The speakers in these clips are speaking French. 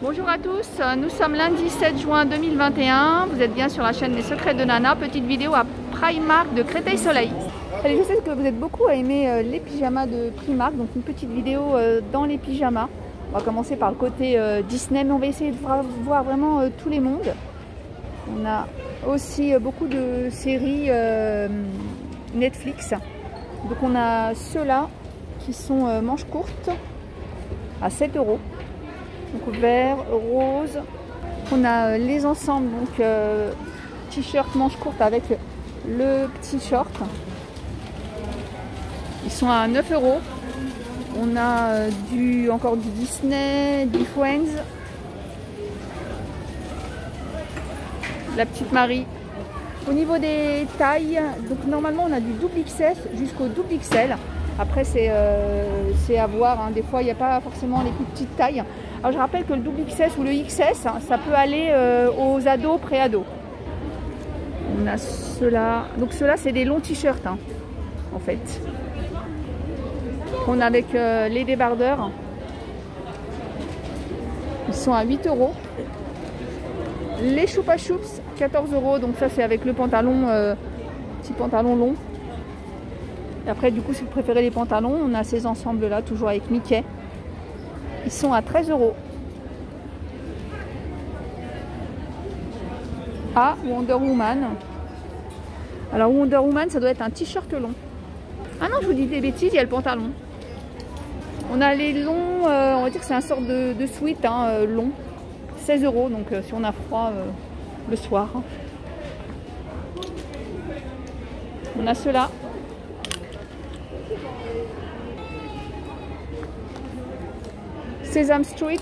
Bonjour à tous, nous sommes lundi 7 juin 2021. Vous êtes bien sur la chaîne Les Secrets de Nana. Petite vidéo à Primark de Créteil-Soleil. Allez, je sais que vous êtes beaucoup à aimer euh, les pyjamas de Primark, donc une petite vidéo euh, dans les pyjamas. On va commencer par le côté euh, Disney, mais on va essayer de voir vraiment tous les mondes. On a aussi beaucoup de séries Netflix. Donc on a ceux-là qui sont manches courtes à 7 euros. Donc vert, rose. On a les ensembles, donc t-shirt manches courtes avec le petit short. Ils sont à 9 euros. On a euh, du, encore du Disney, du Friends. La petite Marie. Au niveau des tailles, donc normalement on a du double XS jusqu'au double XL. Après c'est euh, à voir, hein. des fois il n'y a pas forcément les plus petites tailles. Alors je rappelle que le double XS ou le XS, hein, ça peut aller euh, aux ados, pré-ados. On a ceux-là. Donc ceux-là c'est des longs t-shirts hein, en fait. On a avec euh, les débardeurs. Ils sont à 8 euros. Les choupa choups, 14 euros. Donc ça c'est avec le pantalon, euh, petit pantalon long. Et après du coup si vous préférez les pantalons, on a ces ensembles là, toujours avec Mickey. Ils sont à 13 euros. Ah, Wonder Woman. Alors Wonder Woman, ça doit être un t-shirt long. Ah non, je vous dis des bêtises, il y a le pantalon. On a les longs, euh, on va dire que c'est un sort de, de sweat hein, euh, long. 16 euros, donc euh, si on a froid le soir. On a ceux-là. Sesame Street.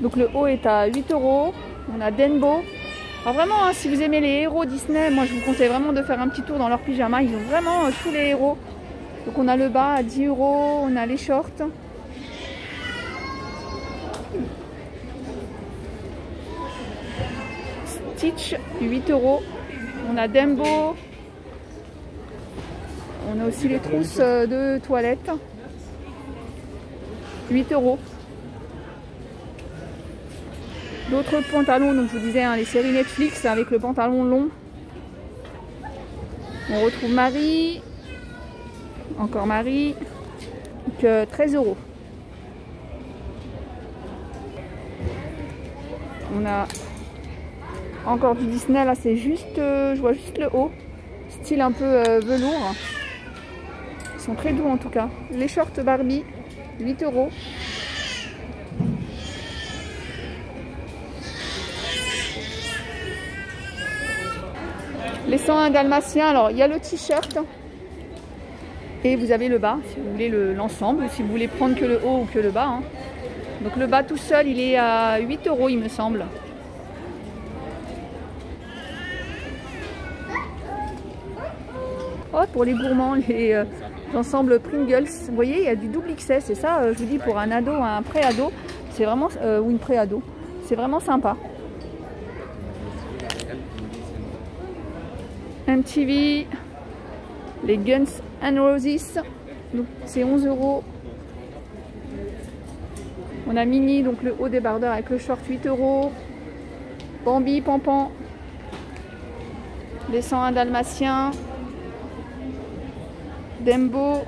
Donc le haut est à 8 euros. On a Denbo. Alors vraiment, hein, si vous aimez les héros Disney, moi je vous conseille vraiment de faire un petit tour dans leur pyjama. Ils ont vraiment tous les héros. Donc on a le bas à 10 euros, on a les shorts. Stitch, 8 euros. On a Dembo. On a aussi les trousses euh, de toilette. 8 euros. D'autres pantalons, donc je vous disais, hein, les séries Netflix avec le pantalon long. On retrouve Marie, encore Marie. Donc 13 euh, euros. On a encore du Disney. Là, c'est juste, euh, je vois juste le haut. Style un peu euh, velours. Ils sont très doux en tout cas. Les shorts Barbie, 8 euros. Les 101 dalmatiens, alors il y a le t-shirt et vous avez le bas, si vous voulez l'ensemble, si vous voulez prendre que le haut ou que le bas. Hein. Donc le bas tout seul, il est à 8 euros, il me semble. Oh, pour les gourmands, les euh, ensembles Pringles. Vous voyez, il y a du double XS. Et ça, euh, je vous dis, pour un ado, un pré-ado, c'est vraiment... Euh, ou une pré-ado. C'est vraiment sympa. MTV, les Guns and Roses, donc c'est 11 euros. On a Mini, donc le haut débardeur avec le short 8 euros. Bambi, Pampan, les 101 dalmatiens, Dembo.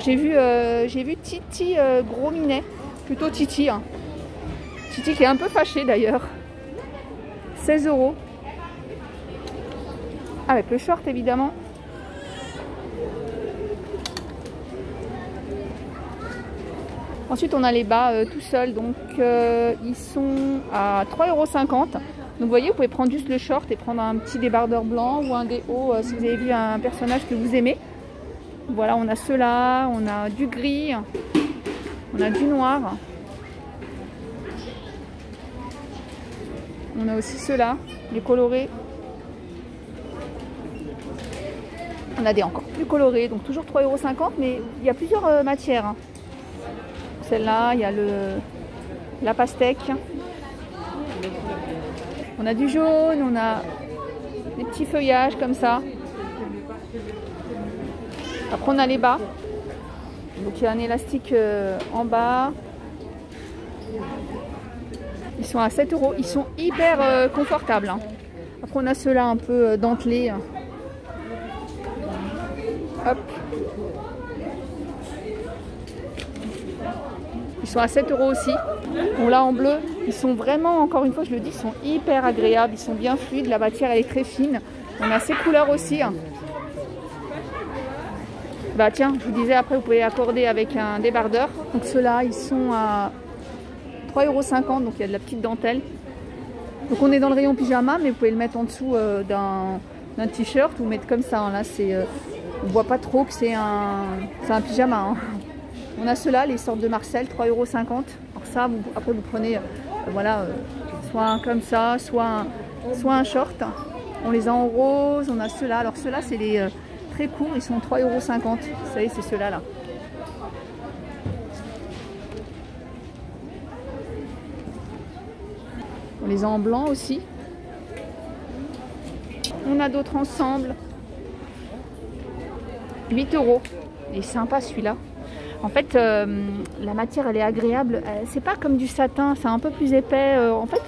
J'ai vu, euh, vu Titi euh, Gros Minet, plutôt Titi. Hein. Titi qui est un peu fâché d'ailleurs. 16 euros. Avec le short évidemment. Ensuite, on a les bas euh, tout seuls. Donc, ils sont à 3,50€. Donc, vous voyez, vous pouvez prendre juste le short et prendre un petit débardeur blanc ou un des hauts si vous avez vu un personnage que vous aimez. Voilà, on a ceux-là. On a du gris. On a du noir. On a aussi ceux-là, les colorés. On a des encore plus colorés, donc toujours 3,50€, mais il y a plusieurs matières. Hein celle-là, il y a le, la pastèque. On a du jaune, on a des petits feuillages comme ça. Après on a les bas. Donc il y a un élastique euh, en bas. Ils sont à 7 euros. Ils sont hyper euh, confortables. Hein. Après, on a ceux-là un peu euh, dentelés. Hop. Ils sont à 7 euros aussi. Bon là en bleu, ils sont vraiment, encore une fois je le dis, ils sont hyper agréables, ils sont bien fluides, la matière elle est très fine. On a ces couleurs aussi. Hein. Bah tiens, je vous disais après vous pouvez accorder avec un débardeur. Donc ceux-là ils sont à 3,50€, donc il y a de la petite dentelle. Donc on est dans le rayon pyjama, mais vous pouvez le mettre en dessous euh, d'un t-shirt ou mettre comme ça. Hein. Là c'est, euh, on voit pas trop que c'est un, un pyjama. Hein. On a ceux-là, les sortes de Marcel, 3,50€. Alors ça, après vous prenez, euh, voilà, soit un comme ça, soit un, soit un short. On les a en rose, on a ceux-là. Alors ceux-là, c'est les très courts, ils sont 3,50€. Vous savez, c'est ceux-là, là. On les a en blanc aussi. On a d'autres ensembles. 8 euros. Est sympa celui-là. En fait, euh, la matière, elle est agréable. Euh, c'est pas comme du satin, c'est un peu plus épais. Euh, en fait,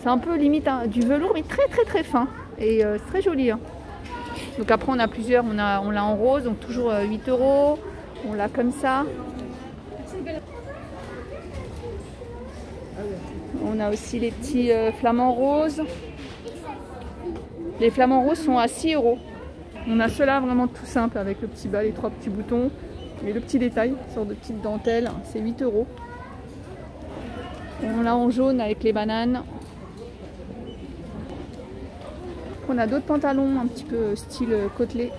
c'est un peu limite hein, du velours, mais très très très fin. Et c'est très joli. Hein. Donc après, on a plusieurs. On l'a en rose, donc toujours 8 euros. On l'a comme ça. On a aussi les petits flamants roses. Les flamants roses sont à 6 euros. On a ceux-là vraiment tout simple avec le petit bas, les trois petits boutons. Mais le petit détail, sorte de petite dentelle, c'est 8 euros. On l'a en jaune avec les bananes. On a d'autres pantalons un petit peu style côtelé.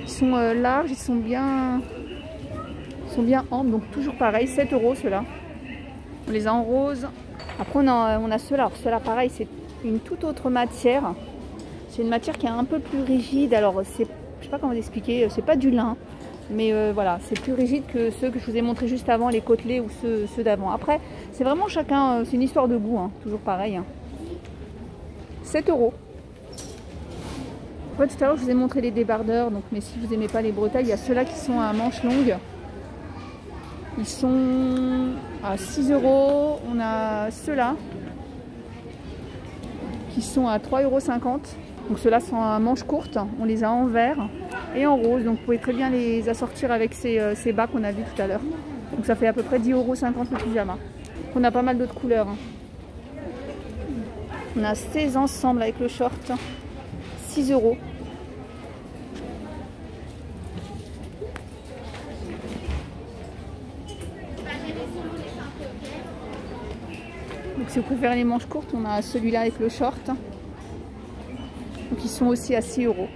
Ils sont euh, larges, ils sont bien, ils sont bien amples, donc toujours pareil, 7 euros ceux-là. On les a en rose, après, on a, ceux-là. Ceux-là, pareil, c'est une toute autre matière. C'est une matière qui est un peu plus rigide. Alors, c'est, je sais pas comment l'expliquer, c'est pas du lin. Mais euh, voilà, c'est plus rigide que ceux que je vous ai montré juste avant, les côtelets ou ceux, d'avant. Après, c'est vraiment chacun, euh, c'est une histoire de goût, hein. toujours pareil. 7 hein. euros. tout à l'heure, je vous ai montré les débardeurs. Donc, mais si vous n'aimez pas les bretelles, il y a ceux-là qui sont à manches longues. Ils sont à 6 euros. On a ceux-là qui sont à 3,50 euros. Donc ceux-là sont à manches courtes. On les a en vert et en rose. Donc vous pouvez très bien les assortir avec ces, euh, bas qu'on a vu tout à l'heure. Donc ça fait à peu près 10,50 euros le pyjama. On a pas mal d'autres couleurs. Hein. On a ces ensembles avec le short. 6 euros. si vous préférez les manches courtes, on a celui-là avec le short. Aussi à 6 euros.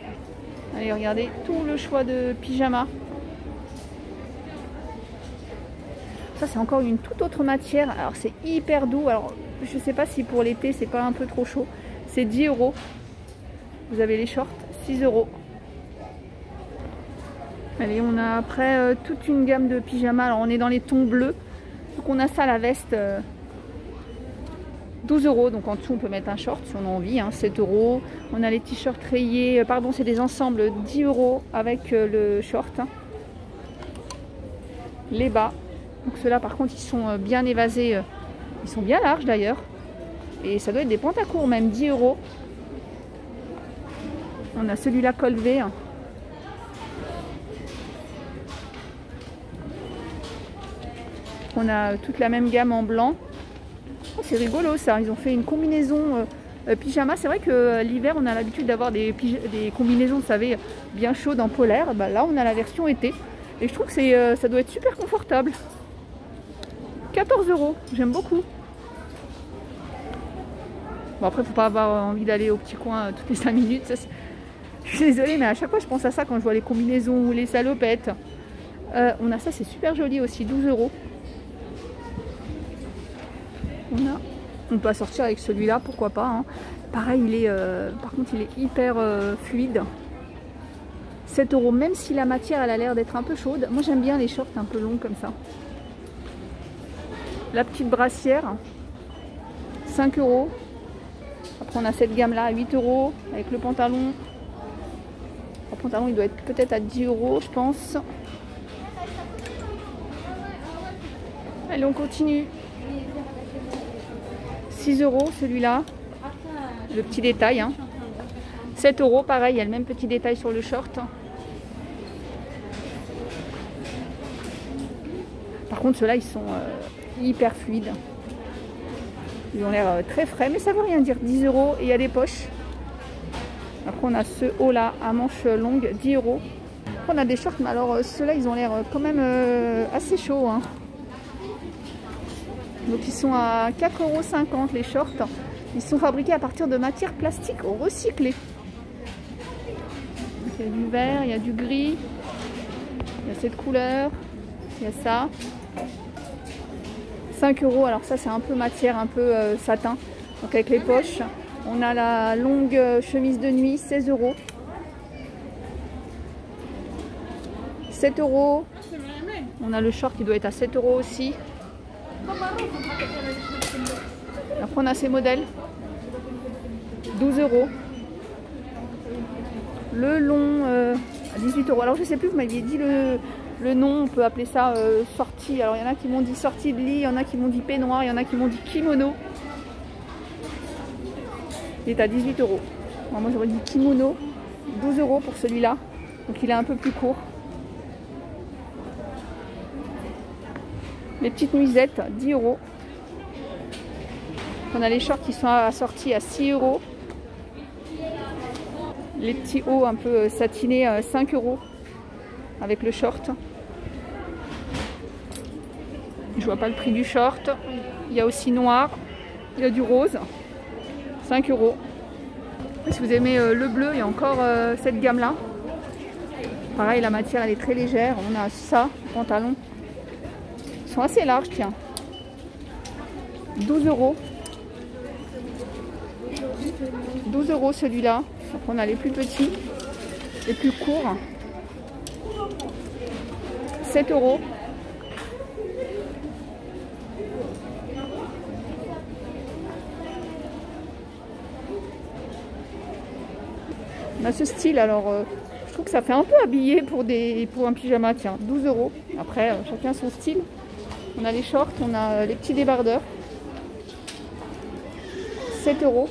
Allez, regardez tout le choix de pyjama. Ça, c'est encore une toute autre matière. Alors, c'est hyper doux. Alors, je sais pas si pour l'été, c'est pas un peu trop chaud. C'est 10 euros. Vous avez les shorts, 6 euros. Allez, on a après euh, toute une gamme de pyjamas. Alors, on est dans les tons bleus. Donc, on a ça, la veste. Euh, 12 euros. Donc en dessous, on peut mettre un short si on a envie, 7 hein, euros. On a les t-shirts rayés, euh, pardon, c'est des ensembles 10 euros avec euh, le short. Hein. Les bas. Donc ceux-là, par contre, ils sont euh, bien évasés. Ils sont bien larges d'ailleurs. Et ça doit être des pantacours, même 10 euros. On a celui-là colvé. Hein. On a toute la même gamme en blanc. C'est rigolo ça, ils ont fait une combinaison euh, euh, pyjama. C'est vrai que euh, l'hiver, on a l'habitude d'avoir des, des, combinaisons, vous savez, bien chaudes en polaire. Bah, là, on a la version été. Et je trouve que ça doit être super confortable. 14 euros, j'aime beaucoup. Bon après, faut pas avoir envie d'aller au petit coin toutes les 5 minutes. je suis désolée, mais à chaque fois, je pense à ça quand je vois les combinaisons ou les salopettes. on a ça, c'est super joli aussi, 12 euros. On peut sortir avec celui-là, pourquoi pas. Hein. Pareil, il est, euh, par contre, il est hyper euh, fluide. 7 euros, même si la matière elle a l'air d'être un peu chaude. Moi j'aime bien les shorts un peu longs comme ça. La petite brassière, 5 euros. Après on a cette gamme là à 8 euros avec le pantalon. Le pantalon, il doit être peut-être à 10 euros, je pense. Allez, on continue. 6 euros celui-là. Le petit détail. Hein. 7 euros, pareil, il y a le même petit détail sur le short. Par contre, ceux-là, ils sont euh, hyper fluides. Ils ont l'air euh, très frais, mais ça veut rien dire. 10 euros et il y a des poches. Après, on a ce haut-là à manches longues, 10 euros. On a des shorts, mais alors euh, ceux-là, ils ont l'air quand même assez chauds. Hein. Donc, ils sont à 4,50 euros les shorts. Ils sont fabriqués à partir de matières plastiques recyclées. il y a du vert, il y a du gris, il y a cette couleur, il y a ça. 5 euros, alors ça c'est un peu matière, un peu euh, satin, donc avec les poches. On a la longue euh, chemise de nuit, 16 euros. 7 euros. On a le short qui doit être à 7 euros aussi. Après on a ces modèles. 12 euros. Le long euh, à 18 euros. Alors je sais plus, vous m'aviez dit le, le nom, on peut appeler ça euh, sortie. Alors il y en a qui m'ont dit sortie de lit, il y en a qui m'ont dit peignoir, il y en a qui m'ont dit kimono. Il est à 18 euros. moi j'aurais dit kimono, 12 euros pour celui-là. Donc il est un peu plus court. Les petites nuisettes, 10 euros. On a les shorts qui sont assortis à 6 euros. Les petits hauts un peu satinés, 5 euh, euros avec le short. Je vois pas le prix du short. Il y a aussi noir. Il y a du rose. 5 euros. Si vous aimez euh, le bleu, il y a encore euh, cette gamme-là. Pareil, la matière, elle est très légère. On a ça, pantalon. Sont assez larges, tiens. 12 euros. 12 euros celui-là. On a les plus petits, les plus courts. 7 euros. On a ce style, alors euh, je trouve que ça fait un peu habillé pour, des, pour un pyjama, tiens, 12 euros. Après, euh, chacun son style. On a les shorts, on a euh, les petits débardeurs. 7 euros.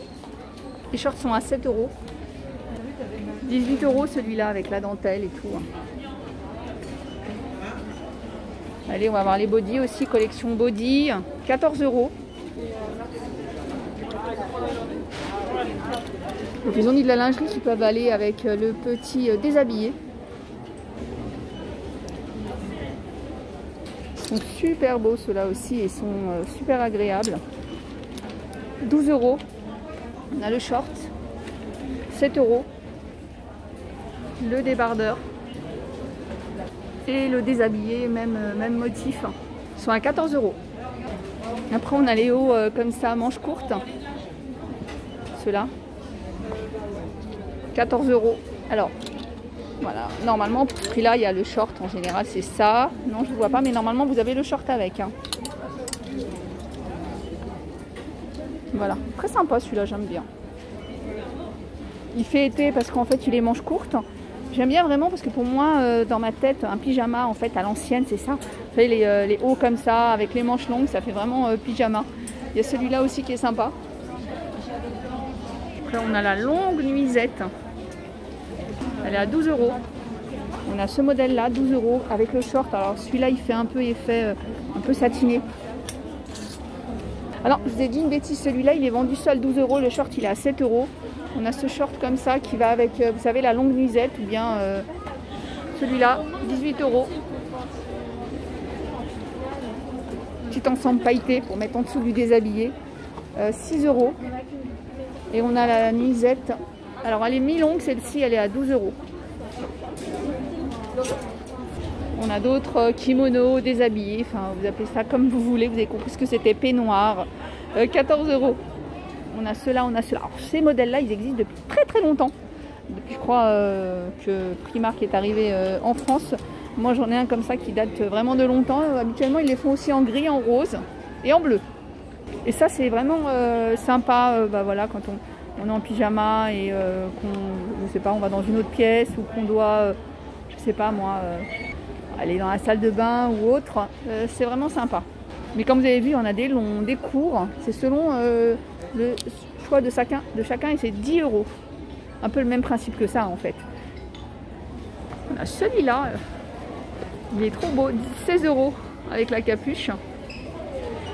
Les shorts sont à 7 euros. 18 euros celui-là avec la dentelle et tout. Hein. Allez, on va voir les body aussi, collection body, 14 euros. Donc ils ont mis de la lingerie qui peuvent aller avec euh, le petit euh, déshabillé. Sont super beaux ceux-là aussi et sont euh, super agréables. 12 euros. On a le short. 7 euros. Le débardeur et le déshabillé, même, euh, même motif, sont à 14 euros. Après, on a les hauts euh, comme ça, manches courtes. Ceux-là. 14 euros. Alors, voilà. Normalement, pour prix-là, il y a le short. En général, c'est ça. Non, je ne vois pas, mais normalement, vous avez le short avec. Hein. Voilà. Très sympa, celui-là, j'aime bien. Il fait été parce qu'en fait, il est manches courtes. J'aime bien vraiment parce que pour moi, euh, dans ma tête, un pyjama en fait à l'ancienne, c'est ça. Vous savez, les, euh, hauts comme ça, avec les manches longues, ça fait vraiment euh, pyjama. Il y a celui-là aussi qui est sympa. Après, on a la longue nuisette. À 12 euros. On a ce modèle-là, 12 euros, avec le short. Alors celui-là, il fait un peu effet, un peu satiné. Alors, je vous ai dit une bêtise, celui-là, il est vendu seul 12 euros. Le short, il est à 7 euros. On a ce short comme ça qui va avec, euh, vous savez, la longue nuisette ou bien euh, celui-là, 18 euros. Petit ensemble pailleté pour mettre en dessous du déshabillé, 6 euh, euros. Et on a la nuisette. Alors elle est mi-longue, celle-ci, elle est à 12 euros. On a d'autres kimonos déshabillés, enfin vous appelez ça comme vous voulez, vous avez compris ce que c'était peignoir, 14 euros. On a ceux-là, on a ceux-là. ces modèles-là, ils existent depuis très très longtemps. Depuis, je crois, euh, que Primark est arrivé euh, en France. Moi, j'en ai un comme ça qui date vraiment de longtemps. Euh, habituellement, ils les font aussi en gris, en rose et en bleu. Et ça, c'est vraiment sympa. bah voilà, quand on, est en pyjama et qu'on, je sais pas, on va dans une autre pièce ou qu'on doit, sais pas moi, aller dans la salle de bain ou autre, c'est vraiment sympa. Mais comme vous avez vu, on a des longs, des courts, c'est selon le choix de chacun, de chacun et c'est 10 euros. Un peu le même principe que ça en fait. On a celui-là, il est trop beau, 16 euros avec la capuche.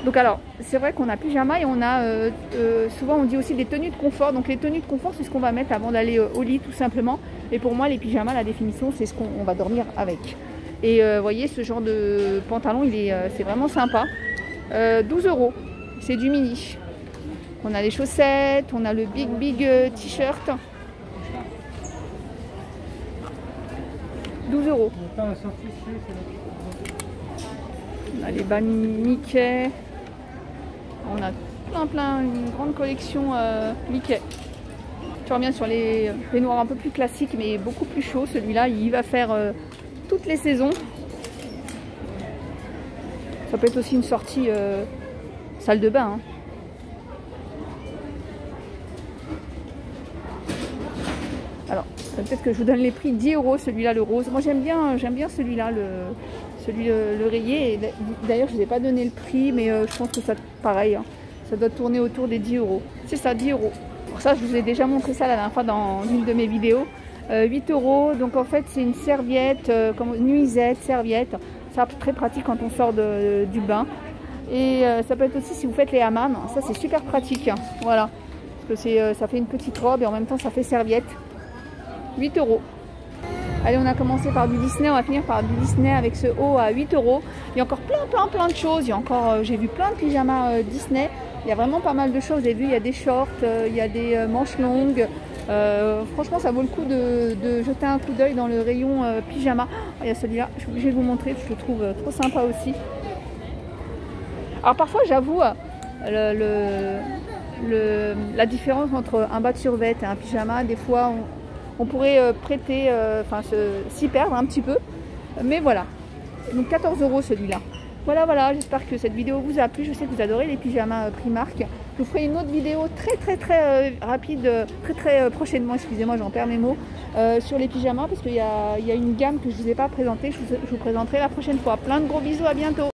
Donc alors, c'est vrai qu'on a pyjama et on a, euh, euh, souvent on dit aussi des tenues de confort. Donc les tenues de confort, c'est ce qu'on va mettre avant d'aller euh, au lit tout simplement. Et pour moi, les pyjamas, la définition, c'est ce qu'on va dormir avec. Et vous voyez, ce genre de pantalon, il est, c'est vraiment sympa. 12 euros, c'est du mini. On a les chaussettes, on a le big big t-shirt. 12 euros. On a les bas Mickey. On a plein plein, une grande collection euh, Mickey. Tu reviens sur les peignoirs un peu plus classiques mais beaucoup plus chaud. Celui-là, il va faire euh, toutes les saisons. Ça peut être aussi une sortie euh, salle de bain. Hein. Alors, peut-être que je vous donne les prix 10 euros, celui-là, le rose. Moi, j'aime bien, j'aime bien celui-là, le, celui le, rayé. D'ailleurs, je ne vous ai pas donné le prix, mais euh, je pense que ça, pareil, hein. ça doit tourner autour des 10 euros. C'est ça, 10 euros. Pour ça, je vous ai déjà montré ça la dernière fois dans une de mes vidéos. 8 euh, euros, donc en fait, c'est une serviette, euh, comme nuisette, serviette. C'est très pratique quand on sort du bain. Et ça peut être aussi si vous faites les hammams. Ça, c'est super pratique. Hein. Voilà. Parce que ça fait une petite robe et en même temps, ça fait serviette. 8 euros. Allez, on a commencé par du Disney, on va finir par du Disney avec ce haut à 8 euros. Il y a encore plein, plein, plein de choses. Il y a encore, euh, j'ai vu plein de pyjamas euh, Disney. Il y a vraiment pas mal de choses. Avez vu, il y a des shorts, euh, il y a des manches longues. franchement, ça vaut le coup de, jeter un coup d'œil dans le rayon pyjama. Ah, il y a celui-là, je suis obligée de vous montrer, je le trouve trop sympa aussi. Alors parfois, j'avoue, la différence entre un bas de survêt et un pyjama, des fois, on, on pourrait euh, prêter, euh, enfin s'y perdre un petit peu. Mais voilà. Donc 14 euros celui-là. Voilà, voilà, j'espère que cette vidéo vous a plu. Je sais que vous adorez les pyjamas euh, Primark. Je vous ferai une autre vidéo très très très rapide, très très prochainement, excusez-moi, j'en perds mes mots, sur les pyjamas parce qu'il y, a, une gamme que je ne vous ai pas présentée. Je vous, je vous présenterai la prochaine fois. Plein de gros bisous, à bientôt